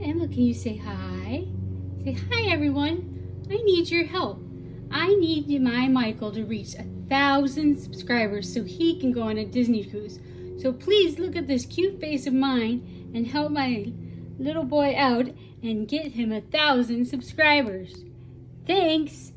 Emma, can you say hi? Say hi, everyone. I need your help. I need my Michael to reach a thousand subscribers so he can go on a Disney cruise. So please look at this cute face of mine and help my little boy out and get him a thousand subscribers. Thanks.